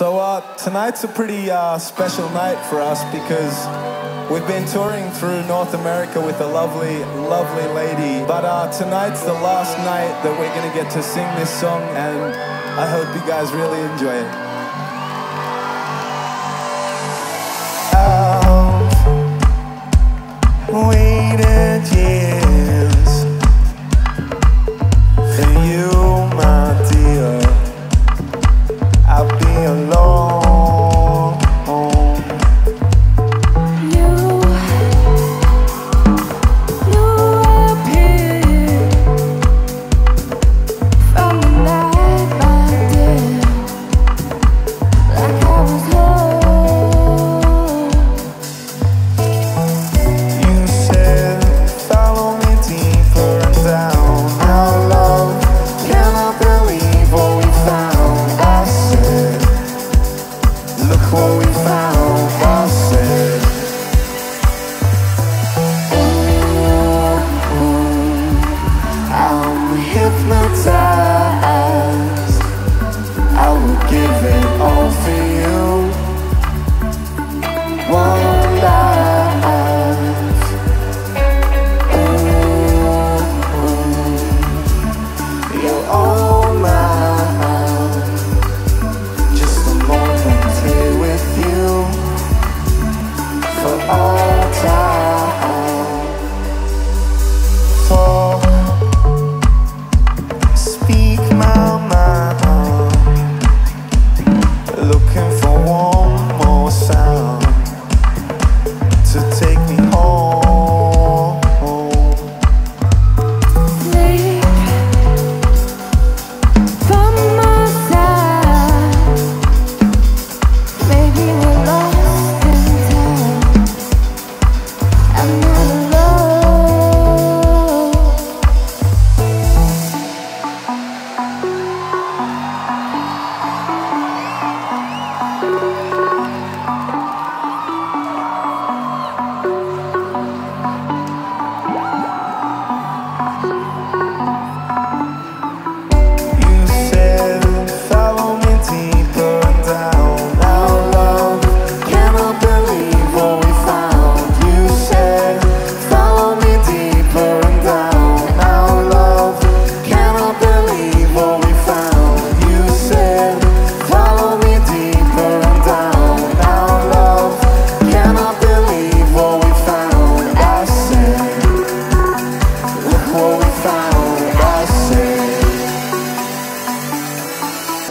So uh, tonight's a pretty uh, special night for us because we've been touring through North America with a lovely, lovely lady. But uh, tonight's the last night that we're gonna get to sing this song, and I hope you guys really enjoy it. I'm hypnotized.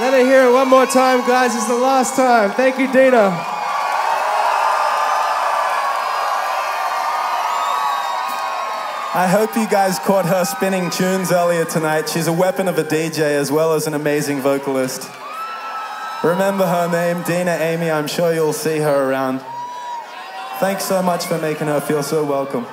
Let me hear it one more time, guys. It's the last time. Thank you, Dena. I hope you guys caught her spinning tunes earlier tonight. She's a weapon of a DJ as well as an amazing vocalist. Remember her name, Dena Amy. I'm sure you'll see her around. Thanks so much for making her feel so welcome.